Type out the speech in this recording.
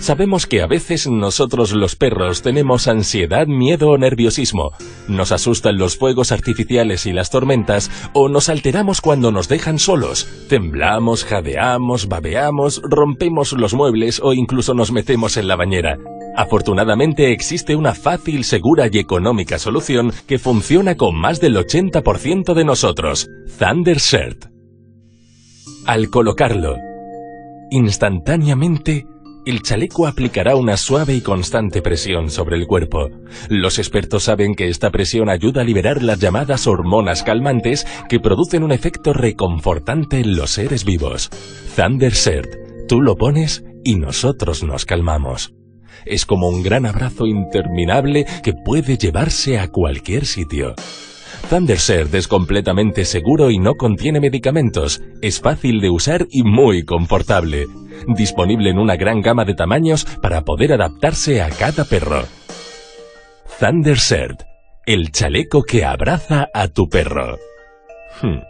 Sabemos que a veces nosotros los perros tenemos ansiedad, miedo o nerviosismo. Nos asustan los fuegos artificiales y las tormentas o nos alteramos cuando nos dejan solos. Temblamos, jadeamos, babeamos, rompemos los muebles o incluso nos metemos en la bañera. Afortunadamente existe una fácil, segura y económica solución que funciona con más del 80% de nosotros. Thunder Shirt. Al colocarlo, instantáneamente el chaleco aplicará una suave y constante presión sobre el cuerpo. Los expertos saben que esta presión ayuda a liberar las llamadas hormonas calmantes que producen un efecto reconfortante en los seres vivos. Thunder Shirt, tú lo pones y nosotros nos calmamos. Es como un gran abrazo interminable que puede llevarse a cualquier sitio. Thundershirt es completamente seguro y no contiene medicamentos, es fácil de usar y muy confortable. Disponible en una gran gama de tamaños para poder adaptarse a cada perro. Thundershirt, el chaleco que abraza a tu perro. Hmm.